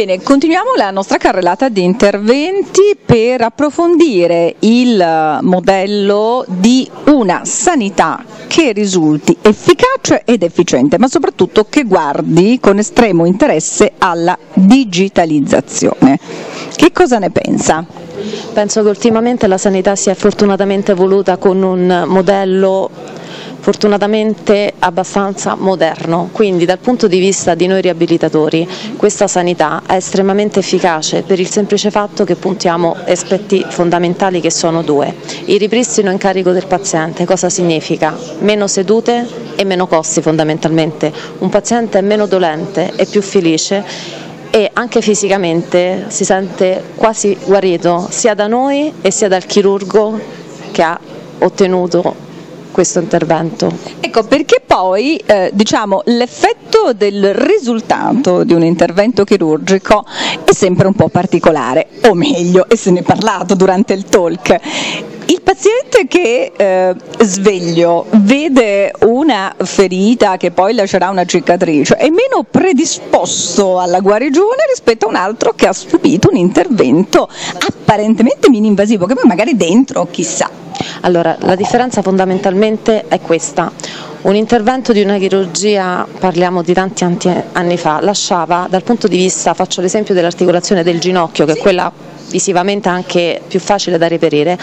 Ebbene, continuiamo la nostra carrellata di interventi per approfondire il modello di una sanità che risulti efficace ed efficiente, ma soprattutto che guardi con estremo interesse alla digitalizzazione. Che cosa ne pensa? Penso che ultimamente la sanità si è fortunatamente evoluta con un modello fortunatamente abbastanza moderno, quindi dal punto di vista di noi riabilitatori questa sanità è estremamente efficace per il semplice fatto che puntiamo aspetti fondamentali che sono due. Il ripristino in carico del paziente, cosa significa? Meno sedute e meno costi fondamentalmente. Un paziente è meno dolente e più felice e anche fisicamente si sente quasi guarito sia da noi e sia dal chirurgo che ha ottenuto questo intervento. Ecco, perché poi eh, diciamo, l'effetto del risultato di un intervento chirurgico è sempre un po' particolare, o meglio, e se ne è parlato durante il talk. Il paziente che eh, sveglio vede una ferita che poi lascerà una cicatrice è meno predisposto alla guarigione rispetto a un altro che ha subito un intervento apparentemente mini-invasivo, che poi magari dentro chissà allora, la differenza fondamentalmente è questa. Un intervento di una chirurgia, parliamo di tanti anni fa, lasciava dal punto di vista, faccio l'esempio dell'articolazione del ginocchio, che è quella visivamente anche più facile da reperire,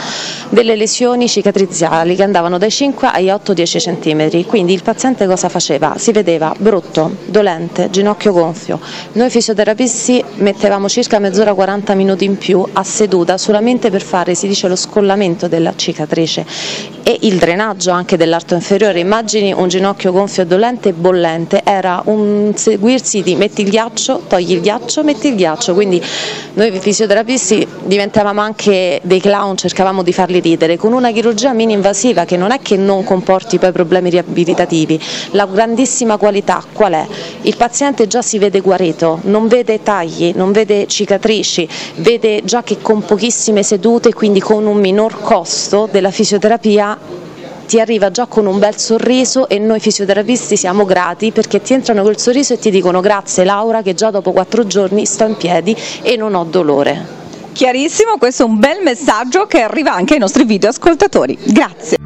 delle lesioni cicatriziali che andavano dai 5 ai 8-10 cm, quindi il paziente cosa faceva? Si vedeva brutto, dolente, ginocchio gonfio. Noi fisioterapisti mettevamo circa mezz'ora 40 minuti in più a seduta solamente per fare, si dice, lo scollamento della cicatrice e il drenaggio anche dell'arto inferiore. Immagini un ginocchio gonfio dolente e bollente, era un seguirsi di metti il ghiaccio, togli il ghiaccio, metti il ghiaccio, quindi noi fisioterapisti diventavamo anche dei clown, cercavamo di farli ridere, con una chirurgia mini-invasiva che non è che non comporti poi problemi riabilitativi, la grandissima qualità qual è? Il paziente già si vede guarito, non vede tagli, non vede cicatrici, vede già che con pochissime sedute, quindi con un minor costo della fisioterapia ti arriva già con un bel sorriso e noi fisioterapisti siamo grati perché ti entrano col sorriso e ti dicono grazie Laura che già dopo quattro giorni sto in piedi e non ho dolore. Chiarissimo, questo è un bel messaggio che arriva anche ai nostri video ascoltatori. Grazie.